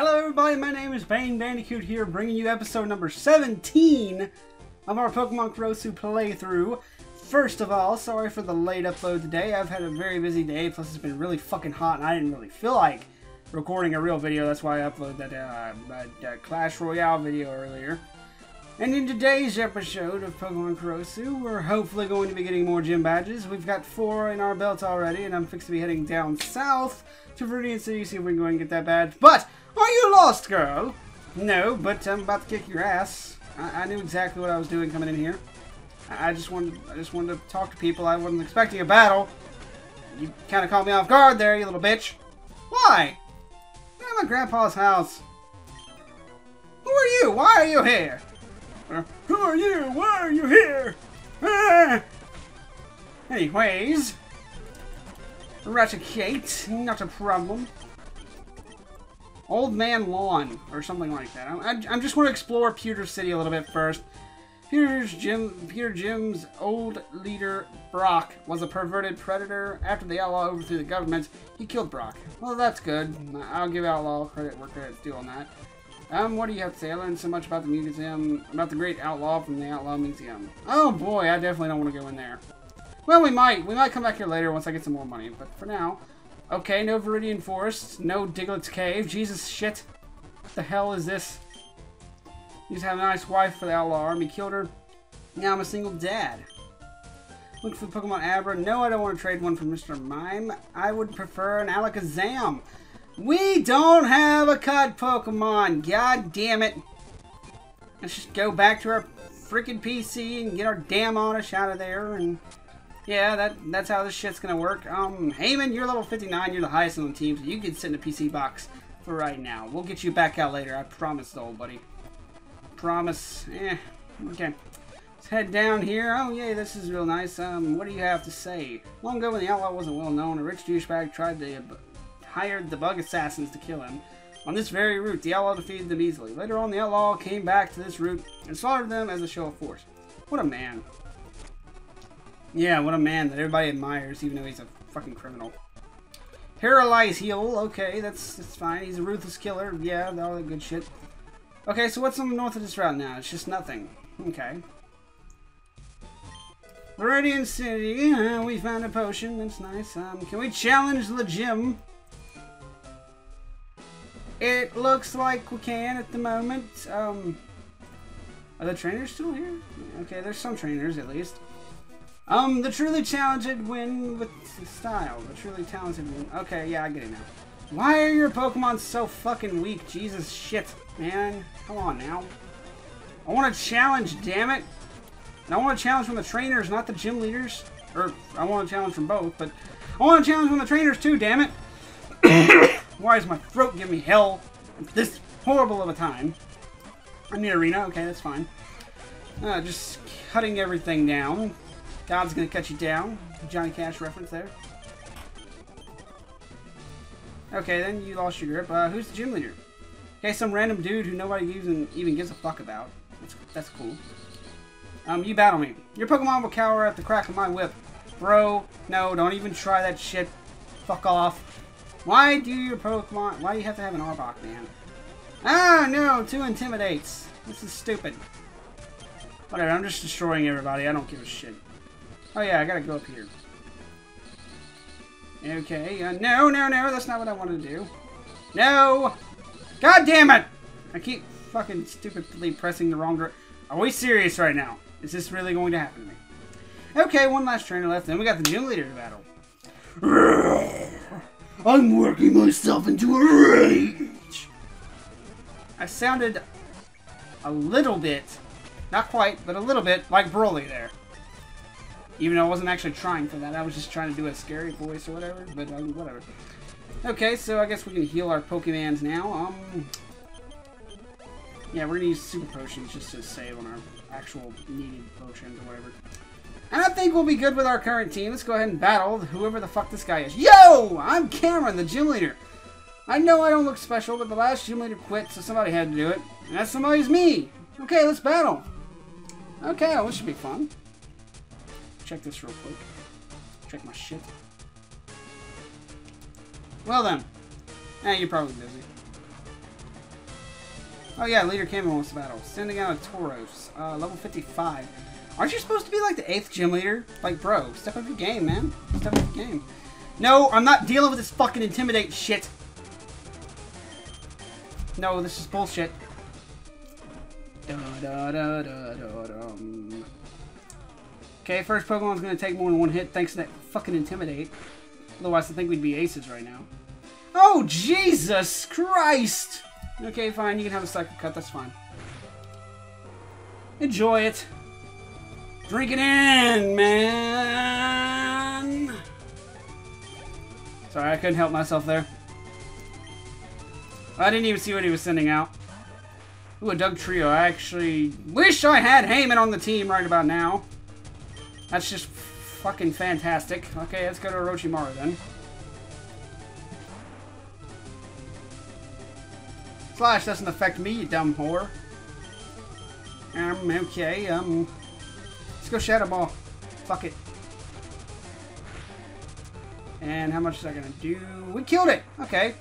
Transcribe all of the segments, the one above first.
Hello everybody, my name is Bane Bandicoot here, bringing you episode number 17 of our Pokemon Korosu playthrough. First of all, sorry for the late upload today. I've had a very busy day, plus it's been really fucking hot and I didn't really feel like recording a real video. That's why I uploaded that, uh, that Clash Royale video earlier. And in today's episode of Pokemon Korosu, we're hopefully going to be getting more gym badges. We've got four in our belt already, and I'm fixed to be heading down south to Viridian City, to see if we can go and get that badge. But, are you lost, girl? No, but I'm about to kick your ass. I, I knew exactly what I was doing coming in here. I, I just wanted, I just wanted to talk to people. I wasn't expecting a battle. You kind of caught me off guard there, you little bitch. Why? I'm at grandpa's house. Who are you? Why are you here? Uh, who are you? Why are you here? Ah! Anyways, Raticate, not a problem. Old Man Lawn, or something like that. I, I, I just want to explore Pewter City a little bit first. Pewter's gym, Pewter gym's old leader, Brock, was a perverted predator. After the Outlaw overthrew the government, he killed Brock. Well, that's good. I'll give Outlaw credit where credit's due on that. Um, what do you have to say? I learned so much about the museum, about the great outlaw from the Outlaw Museum. Oh boy, I definitely don't want to go in there. Well, we might. We might come back here later once I get some more money, but for now... Okay, no Viridian Forest, no Diglett's Cave. Jesus, shit. What the hell is this? Used to have a nice wife for the Outlaw Army, killed her. Now I'm a single dad. Look for the Pokemon Abra. No, I don't want to trade one for Mr. Mime. I would prefer an Alakazam. We don't have a cut Pokemon. God damn it. Let's just go back to our freaking PC and get our damn Oddish out of there. And yeah, that that's how this shit's gonna work. Um, Heyman, you're level 59. You're the highest on the team, so you can sit in the PC box for right now. We'll get you back out later. I promise, though, buddy. Promise. Eh. Okay. Let's head down here. Oh, yeah, this is real nice. Um, what do you have to say? Long ago, when the outlaw wasn't well known, a rich douchebag tried to hired the bug assassins to kill him. On this very route, the outlaw defeated them easily. Later on, the outlaw came back to this route and slaughtered them as a show of force. What a man. Yeah, what a man that everybody admires, even though he's a fucking criminal. Paralyze heal, okay, that's that's fine. He's a ruthless killer, yeah, all that good shit. Okay, so what's on the north of this route now? It's just nothing. Okay. Viridian City, uh, we found a potion, that's nice. Um, can we challenge the gym? It looks like we can at the moment. Um, are the trainers still here? Okay, there's some trainers at least. Um, the truly talented win with style. The truly talented win. Okay, yeah, I get it now. Why are your Pokemon so fucking weak? Jesus shit, man. Come on now. I want a challenge, damn it. And I want a challenge from the trainers, not the gym leaders. Or, I want a challenge from both, but I want a challenge from the trainers too, damn it. Why is my throat giving me hell this horrible of a time? I need arena. Okay, that's fine. Uh, just cutting everything down. God's gonna cut you down. Johnny Cash reference there. Okay, then you lost your grip. Uh, who's the gym leader? Okay, some random dude who nobody even even gives a fuck about. That's, that's cool. Um, you battle me. Your Pokemon will cower at the crack of my whip. Bro, no, don't even try that shit. Fuck off. Why do your Pokemon... Why do you have to have an Arbok, man? Ah, no! Too intimidates. This is stupid. Whatever, I'm just destroying everybody. I don't give a shit. Oh, yeah, I gotta go up here. Okay, uh, no, no, no, that's not what I wanted to do. No! God damn it! I keep fucking stupidly pressing the wrong direction. Are we serious right now? Is this really going to happen to me? Okay, one last trainer left, then we got the new leader to battle. I'm working myself into a rage. I sounded a little bit, not quite, but a little bit like Broly there. Even though I wasn't actually trying for that. I was just trying to do a scary voice or whatever, but um, whatever. Okay, so I guess we can heal our Pokemans now. Um, Yeah, we're gonna use Super Potions just to save on our actual needed potions or whatever. And I think we'll be good with our current team. Let's go ahead and battle whoever the fuck this guy is. Yo! I'm Cameron, the gym leader. I know I don't look special, but the last gym leader quit, so somebody had to do it. And that somebody's me. Okay, let's battle. Okay, well, this should be fun. Check this real quick. Check my shit. Well then. Eh, you're probably busy. Oh yeah, leader Cameron wants to battle. Sending out a Tauros. Uh, level 55. Aren't you supposed to be like the 8th gym leader? Like, bro, step up your game, man. Step up your game. No, I'm not dealing with this fucking intimidate shit. No, this is bullshit. Da, da, da, da, da, dum. Okay, first Pokemon's gonna take more than one hit thanks to that fucking Intimidate. Otherwise, I think we'd be aces right now. Oh, Jesus Christ! Okay, fine, you can have a Psychic Cut, that's fine. Enjoy it. Drink it in, man! Sorry, I couldn't help myself there. I didn't even see what he was sending out. Ooh, a Dugtrio. I actually wish I had Heyman on the team right about now. That's just fucking fantastic. Okay, let's go to Orochimaru then. Slash doesn't affect me, you dumb whore. Um, okay, um... Let's go Shadow Ball. Fuck it. And how much is that gonna do? We killed it! Okay.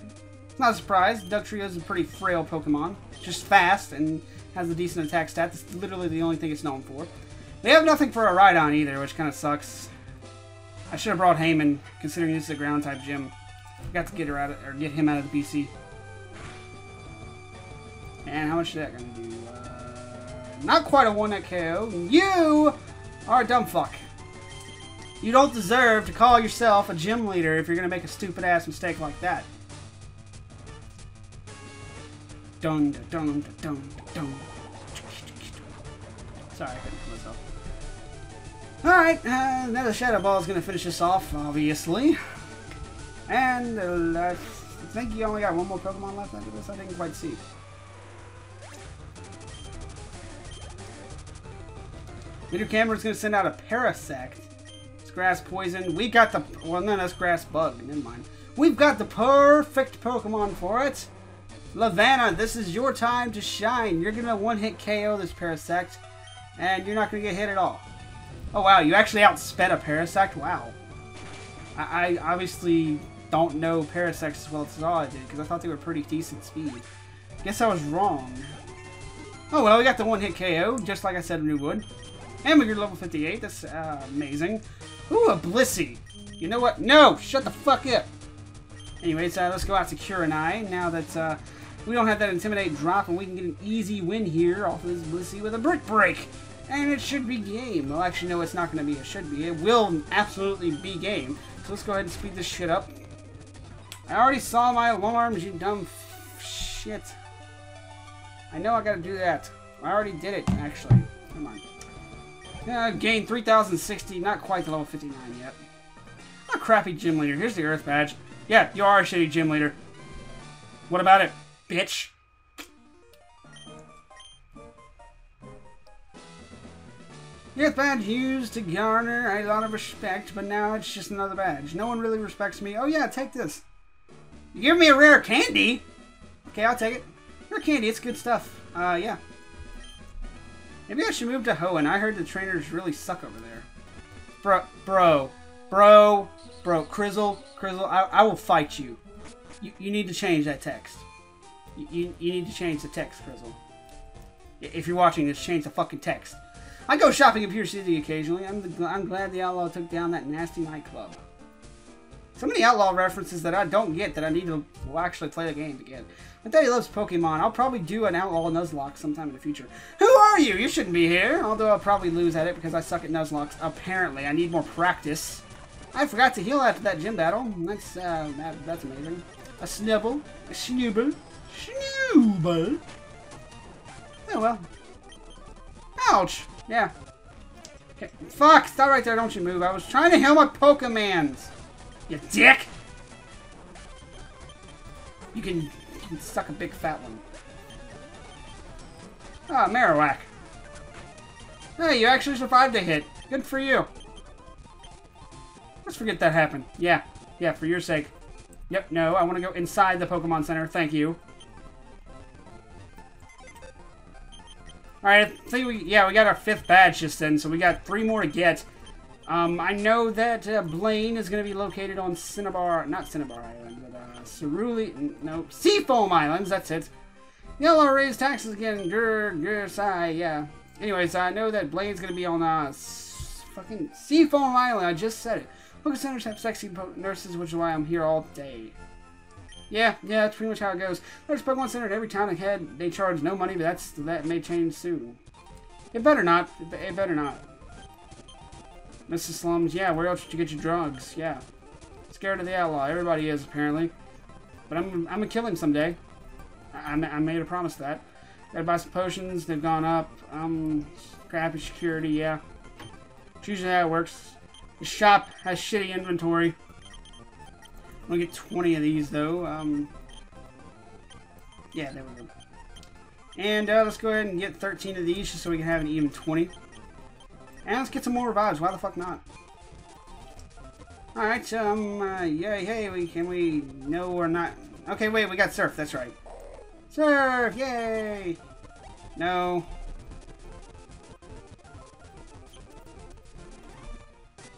It's Not a surprise. Dugtrio is a pretty frail Pokemon. Just fast and has a decent attack stat. That's literally the only thing it's known for. They have nothing for a ride on either, which kind of sucks. I should have brought Heyman, considering this is a ground type gym. Got to get her out of, or get him out of the PC. And how much is that gonna do? Uh, not quite a one net KO. You are a dumb fuck. You don't deserve to call yourself a gym leader if you're gonna make a stupid ass mistake like that. Dun dun dun dun dun. Sorry, Alright, uh, now the Shadow Ball is going to finish this off, obviously. And uh, I think you only got one more Pokemon left after this. I didn't quite see. Leader Cameron's going to send out a Parasect. It's grass poison. We got the... Well, no, that's grass bug. Never mind. We've got the perfect Pokemon for it. Lavanna, this is your time to shine. You're going to one-hit KO this Parasect. And you're not going to get hit at all. Oh, wow. You actually outsped a Parasect? Wow. I, I obviously don't know Parasects as well as I did, because I thought they were pretty decent speed. Guess I was wrong. Oh, well, we got the one-hit KO, just like I said we would. And we are level 58. That's uh, amazing. Ooh, a Blissey. You know what? No! Shut the fuck up! Anyways, uh, let's go out to Kurenai now that uh, we don't have that Intimidate drop and we can get an easy win here off of this Blissey with a Brick Break. And it should be game. Well, actually, no, it's not going to be. It should be. It will absolutely be game. So let's go ahead and speed this shit up. I already saw my alarms, you dumb shit. I know I got to do that. I already did it, actually. Come on. I've gained 3,060. Not quite to level 59 yet. A crappy gym leader. Here's the Earth badge. Yeah, you are a shitty gym leader. What about it, bitch? Earth badge used to garner a lot of respect, but now it's just another badge. No one really respects me. Oh yeah, take this. You give me a rare candy? Okay, I'll take it. Rare candy, it's good stuff. Uh, yeah. Maybe I should move to Hoenn. I heard the trainers really suck over there. Bro, bro, bro, bro, Crizzle, Crizzle, I, I will fight you. you. You need to change that text. You, you, you need to change the text, Crizzle. If you're watching this, change the fucking text. I go shopping in Pewter City occasionally. I'm, the, I'm glad the Outlaw took down that nasty nightclub. So many Outlaw references that I don't get that I need to well, actually play the game get. My daddy loves Pokemon. I'll probably do an Outlaw Nuzlocke sometime in the future. Who are you? You shouldn't be here. Although I'll probably lose at it because I suck at Nuzlocke. Apparently. I need more practice. I forgot to heal after that gym battle. That's, uh, that, that's amazing. A Snubbull. A Snubbull. Snubbull. Oh well. Ouch. Yeah. Okay. Fuck! Stop right there, don't you move. I was trying to heal my Pokemans! You dick! You can, you can suck a big fat one. Ah, oh, Marowak. Hey, you actually survived a hit. Good for you. Let's forget that happened. Yeah. Yeah, for your sake. Yep, no, I want to go inside the Pokemon Center. Thank you. Alright, I think we, yeah, we got our fifth badge just then, so we got three more to get. Um, I know that uh, Blaine is going to be located on Cinnabar, not Cinnabar Island, but uh, Cerulea, no, Seafoam Islands, that's it. Yellow raised taxes again. Grr, grr, sigh, yeah. Anyways, I know that Blaine's gonna be on, uh, fucking Seafoam Island. I just said it. Poke centers have sexy nurses, which is why I'm here all day. Yeah, yeah, that's pretty much how it goes. There's Pokemon Center at every town ahead. They charge no money, but that's that may change soon. It better not. It better not. Mrs. Slums, yeah, where else did you get your drugs? Yeah. Scared of the outlaw. Everybody is, apparently. But I'm, I'm gonna kill him someday. I, I made a promise that. Gotta buy some potions. They've gone up. Um, crappy security, yeah. It's usually how it works. The shop has shitty inventory. I'm gonna get 20 of these, though. Um, yeah, there we go. And uh, let's go ahead and get 13 of these just so we can have an even 20. And let's get some more revives. Why the fuck not? Alright, um, uh, yay, hey, we, can we, no or not? Okay, wait, we got surf, that's right. Surf, yay! No.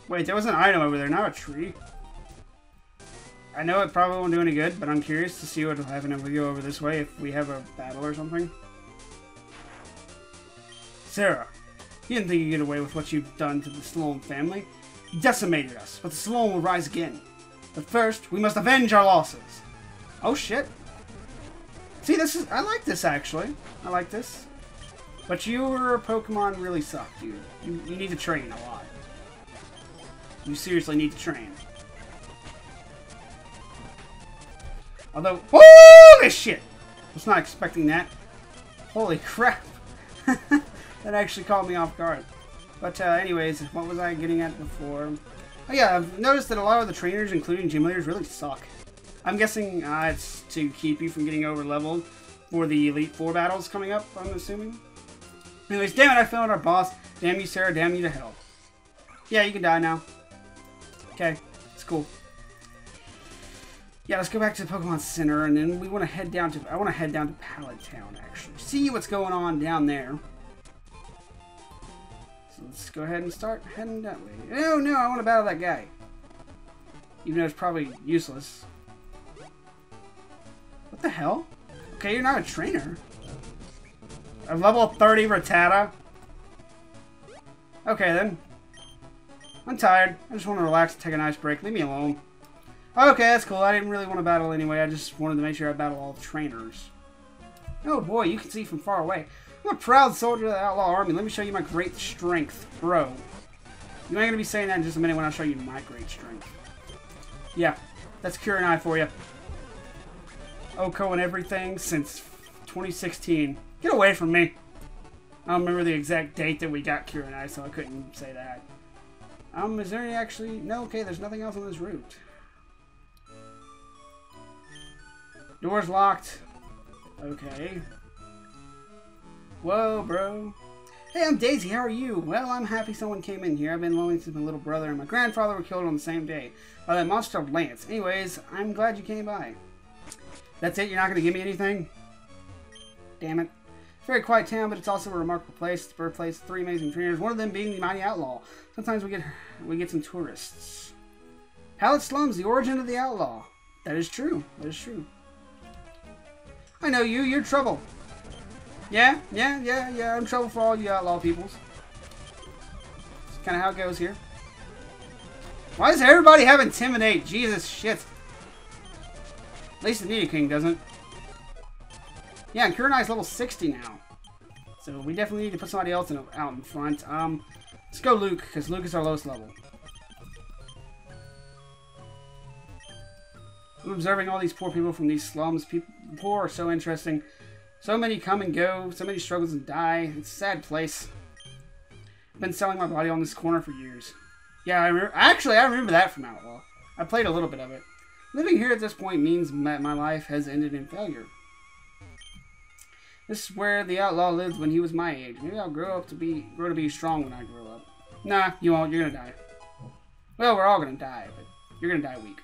Wait, there was an item over there, not a tree. I know it probably won't do any good, but I'm curious to see what will happen if we go over this way, if we have a battle or something. Sarah, you didn't think you'd get away with what you've done to the Sloan family. You decimated us, but the Sloan will rise again. But first, we must avenge our losses. Oh shit. See, this is- I like this, actually. I like this. But your Pokemon really suck, dude. You, you need to train a lot. You seriously need to train. Although, holy shit! I Was not expecting that. Holy crap! that actually caught me off guard. But uh, anyways, what was I getting at before? Oh yeah, I've noticed that a lot of the trainers, including gym leaders, really suck. I'm guessing uh, it's to keep you from getting over leveled for the Elite Four battles coming up, I'm assuming. Anyways, damn it, I failed our boss. Damn you, Sarah, damn you to hell. Yeah, you can die now. Okay, it's cool. Yeah, let's go back to the Pokemon Center, and then we want to head down to... I want to head down to Pallet Town, actually. See what's going on down there. So let's go ahead and start heading that way. No, no, I want to battle that guy. Even though it's probably useless. What the hell? Okay, you're not a trainer. A level 30 Rattata? Okay, then. I'm tired. I just want to relax and take a nice break. Leave me alone. Okay, that's cool. I didn't really want to battle anyway. I just wanted to make sure I battle all the trainers. Oh boy, you can see from far away. I'm a proud soldier of the Outlaw Army. Let me show you my great strength, bro. You ain't gonna be saying that in just a minute when I show you my great strength. Yeah, that's Kurenai for you. OHKO and everything since 2016. Get away from me. I don't remember the exact date that we got Kurenai, so I couldn't say that. Um, is there any actually... No, okay, there's nothing else on this route. Door's locked. Okay. Whoa, bro. Hey, I'm Daisy. How are you? Well, I'm happy someone came in here. I've been lonely since my little brother and my grandfather were killed on the same day by that monster Lance. Anyways, I'm glad you came by. That's it? You're not going to give me anything? Damn it. Very quiet town, but it's also a remarkable place. It's birthplace of three amazing trainers, one of them being the Mighty Outlaw. Sometimes we get we get some tourists. Pallet Slums, the origin of the outlaw. That is true. That is true. I know you. You're trouble. Yeah, yeah, yeah, yeah. I'm trouble for all you outlaw peoples. Kind of how it goes here. Why does everybody have Intimidate? Jesus shit. At least the Nidoking doesn't. Yeah, and Kurenai's level 60 now. So we definitely need to put somebody else in, out in front. Um, let's go Luke, because Luke is our lowest level. I'm observing all these poor people from these slums. People, poor are so interesting. So many come and go, so many struggles and die. It's a sad place. I've been selling my body on this corner for years. Yeah, I remember. Actually, I remember that from Outlaw. I played a little bit of it. Living here at this point means that my life has ended in failure. This is where the outlaw lived when he was my age. Maybe I'll grow up to be grow to be strong when I grow up. Nah, you won't. You're gonna die. Well, we're all gonna die, but you're gonna die weak.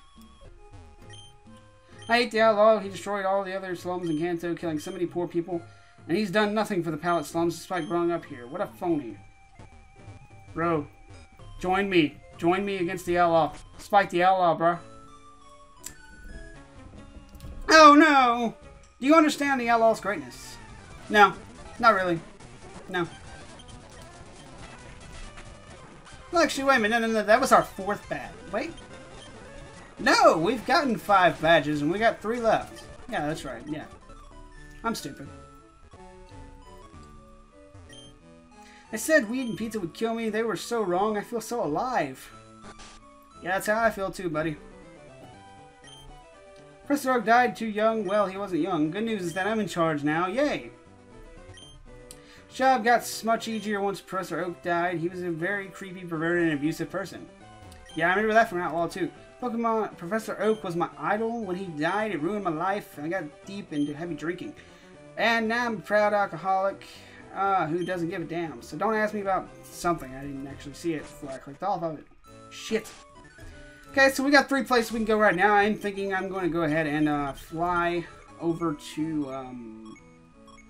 I hate the outlaw. He destroyed all the other slums in Kanto, killing so many poor people, and he's done nothing for the pallet slums despite growing up here. What a phony. Bro, join me. Join me against the outlaw. Spike the outlaw, bro. Oh no! Do you understand the Outlaw's greatness? No, not really. No. Well, actually, wait a minute. No, no, no. That was our fourth bat. Wait. No, we've gotten five badges, and we got three left. Yeah, that's right. Yeah. I'm stupid. I said weed and pizza would kill me. They were so wrong. I feel so alive. Yeah, that's how I feel too, buddy. Professor Oak died too young. Well, he wasn't young. Good news is that I'm in charge now. Yay! Job got much easier once Professor Oak died. He was a very creepy, perverted, and abusive person. Yeah, I remember that from Outlaw too. Pokemon Professor Oak was my idol. When he died, it ruined my life. I got deep into heavy drinking. And now I'm a proud alcoholic uh, who doesn't give a damn. So don't ask me about something. I didn't actually see it before I clicked off of it. Shit. Okay, so we got three places we can go right now. I'm thinking I'm going to go ahead and uh, fly over to... Um,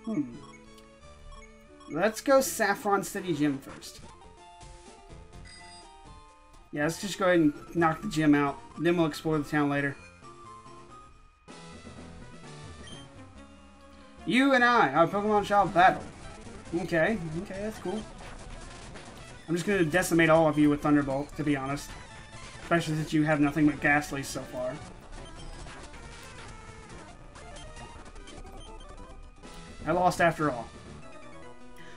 hmm. Let's go Saffron City Gym first. Yeah, let's just go ahead and knock the gym out. Then we'll explore the town later. You and I, our Pokemon shall battle. Okay, okay, that's cool. I'm just gonna decimate all of you with Thunderbolt, to be honest. Especially since you have nothing but Gastly so far. I lost after all.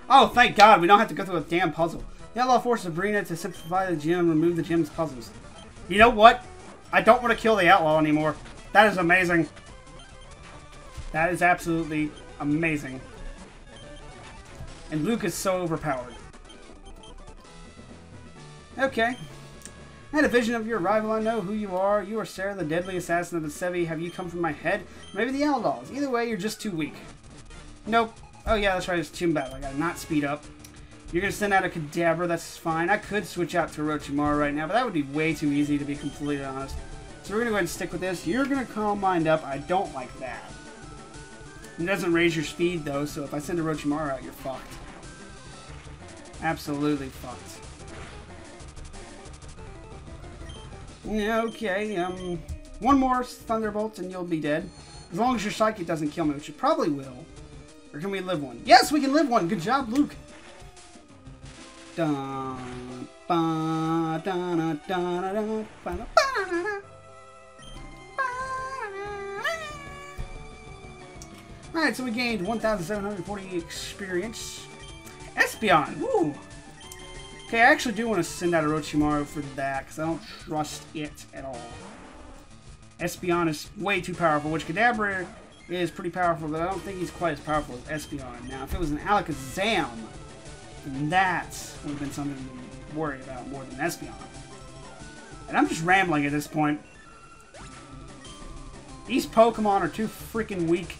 Oh, thank God, we don't have to go through a damn puzzle. The outlaw forced Sabrina to simplify the gym and remove the gym's puzzles. You know what? I don't want to kill the outlaw anymore. That is amazing. That is absolutely amazing. And Luke is so overpowered. Okay. I had a vision of your arrival. I know who you are. You are Sarah, the deadly assassin of the Sevi. Have you come from my head? Maybe the Outlaws. Either way, you're just too weak. Nope. Oh yeah, that's right. It's Team Battle. I gotta not speed up. You're going to send out a Kadabra, that's fine. I could switch out to Orochimaru right now, but that would be way too easy to be completely honest. So we're going to go ahead and stick with this. You're going to Calm Mind up. I don't like that. It doesn't raise your speed, though, so if I send a Orochimaru out, you're fucked. Absolutely fucked. Okay, um... One more Thunderbolt and you'll be dead. As long as your Psychic doesn't kill me, which it probably will. Or can we live one? Yes, we can live one! Good job, Luke! Alright, so we gained 1,740 experience. Espeon! Woo! Okay, I actually do want to send out Orochimaru for that, because I don't trust it at all. Espeon is way too powerful, which Kadabra is pretty powerful, but I don't think he's quite as powerful as Espeon. Now, if it was an Alakazam, and that would have been something to worry about more than Espeon. And I'm just rambling at this point. These Pokemon are too freaking weak.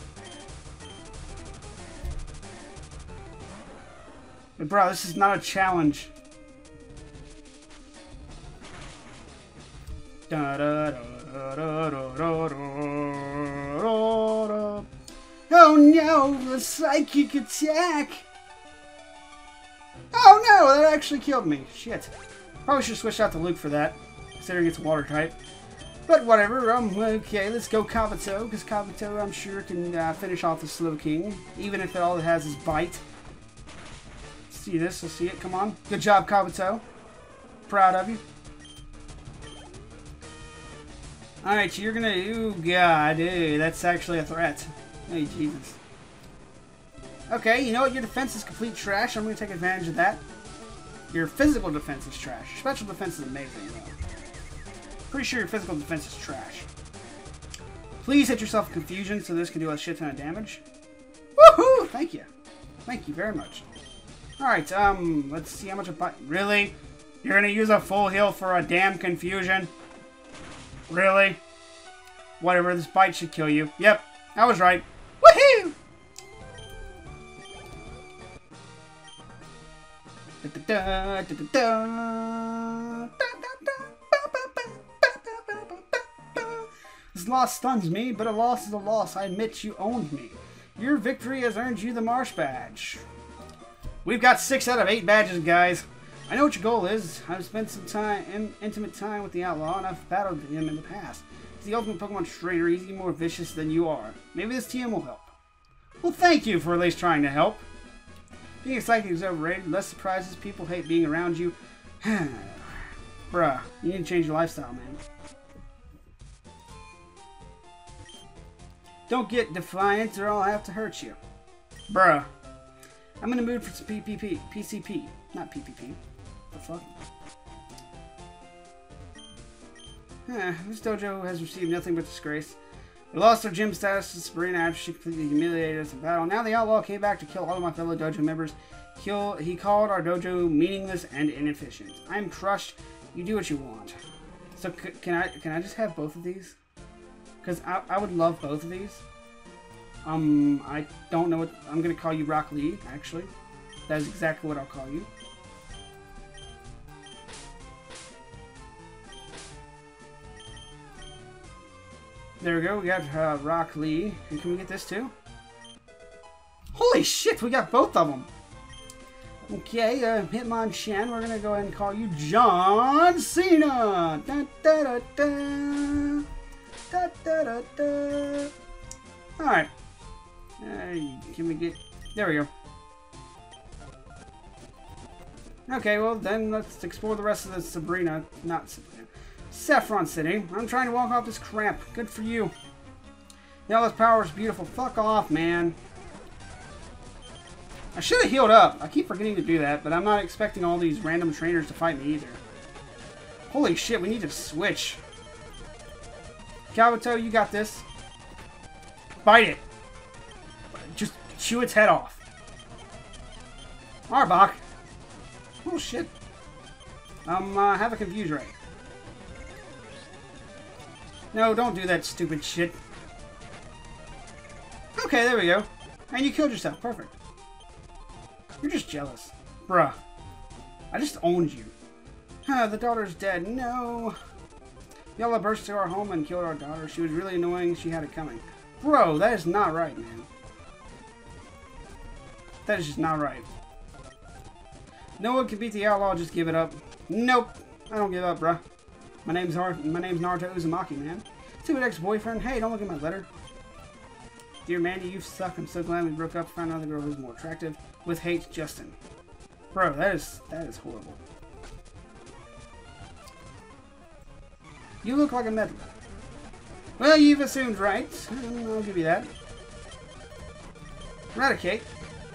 But bro, this is not a challenge. Da, da, da, oh no, the psychic attack! That actually killed me. Shit. Probably should switch out to Luke for that, considering it's water type. But whatever, okay, let's go Kabuto, because Kabuto, I'm sure, can uh, finish off the Slowking, even if all it has is Bite. See this, let's see it, come on. Good job, Kabuto. Proud of you. Alright, you're gonna, oh god, ew, that's actually a threat. Hey, Jesus. Okay, you know what? Your defense is complete trash. I'm to take advantage of that. Your physical defense is trash. Your special defense is amazing, though. Pretty sure your physical defense is trash. Please hit yourself confusion so this can do a shit ton of damage. Woohoo! Thank you. Thank you very much. Alright, um, let's see how much a bite. Really? You're gonna use a full heal for a damn confusion? Really? Whatever, this bite should kill you. Yep, I was right. Woohoo! This loss stuns me, but a loss is a loss. I admit you owned me. Your victory has earned you the Marsh Badge. We've got six out of eight badges, guys. I know what your goal is. I've spent some time, in, intimate time with the Outlaw, and I've battled him in the past. He's the ultimate Pokemon trainer. He's even more vicious than you are. Maybe this TM will help. Well, thank you for at least trying to help. Being psychic is overrated. Less surprises. People hate being around you. Bruh, you need to change your lifestyle, man. Don't get defiant or I'll have to hurt you. Bruh. I'm in the mood for some PPP. PCP. Not PPP. The fuck? Huh, this dojo has received nothing but disgrace. We lost our gym status to Sabrina after she completely humiliated us in battle. Now the outlaw came back to kill all of my fellow dojo members. He called our dojo meaningless and inefficient. I'm crushed. You do what you want. So can I can I just have both of these? Because I, I would love both of these. Um, I don't know what... I'm going to call you Rock Lee, actually. That is exactly what I'll call you. There we go. We got uh, Rock Lee. Can we get this too? Holy shit, we got both of them. Okay, uh, Hitmonchan, we're going to go ahead and call you John Cena. Da, da, da, da. Da, da, da, da. Alright. Uh, can we get... There we go. Okay, well then let's explore the rest of the Sabrina... Not Sabrina. Saffron City. I'm trying to walk off this crap. Good for you. Yeah, this power is beautiful. Fuck off, man. I should have healed up. I keep forgetting to do that, but I'm not expecting all these random trainers to fight me either. Holy shit, we need to switch. Kabuto, you got this. Bite it. Just chew its head off. Arbok. Oh shit. Um, uh, have a confuse ray. No, don't do that stupid shit. Okay, there we go. And you killed yourself. Perfect. You're just jealous. Bruh. I just owned you. Huh, the daughter's dead. No. Yella burst to our home and killed our daughter. She was really annoying. She had it coming. Bro, that is not right, man. That is just not right. No one can beat the outlaw, just give it up. Nope. I don't give up, bruh. My name's Ar my name's Naruto Uzumaki, man. To Stupid ex-boyfriend. Hey, don't look at my letter. Dear Mandy, you suck. I'm so glad we broke up. Found another girl who's more attractive. With hate, Justin. Bro, that is that is horrible. You look like a meddler. Well, you've assumed right. Hmm, I'll give you that. Eradicate.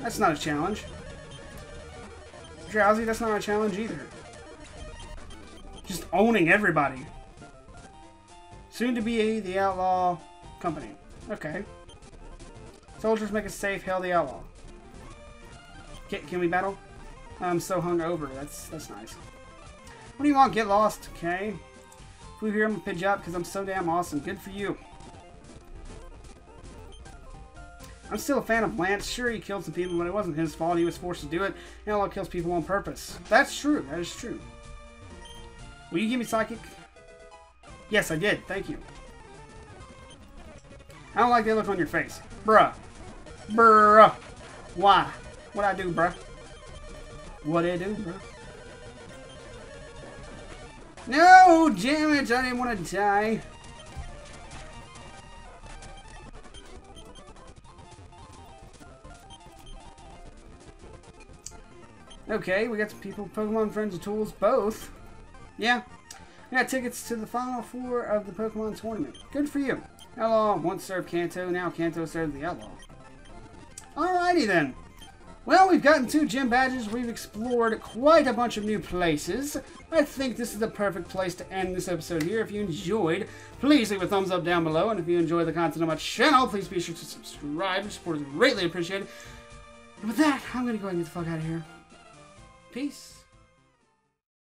That's not a challenge. Drowzee, that's not a challenge either. Just owning everybody. Soon to be the Outlaw Company. Okay. Soldiers make a safe, hail the Outlaw. Can, can we battle? I'm so hungover. That's that's nice. What do you want? Get lost, okay? Flew here, I'm gonna pitch up because I'm so damn awesome. Good for you. I'm still a fan of Lance. Sure, he killed some people, but it wasn't his fault. He was forced to do it. Outlaw kills people on purpose. That's true. That is true. Will you give me Psychic? Yes, I did. Thank you. I don't like that look on your face. Bruh. Bruh. Why? What'd I do, bruh? What'd I do, bruh? No! Damn it! I didn't want to die. Okay, we got some people, Pokemon Friends and Tools, both. Yeah. We got tickets to the Final Four of the Pokemon Tournament. Good for you. Outlaw once served Kanto, now Kanto serves the Outlaw. Alrighty then. Well, we've gotten two gym badges. We've explored quite a bunch of new places. I think this is the perfect place to end this episode here. If you enjoyed, please leave a thumbs up down below. And if you enjoy the content on my channel, please be sure to subscribe. Your support is greatly appreciated. And with that, I'm going to go ahead and get the fuck out of here. Peace.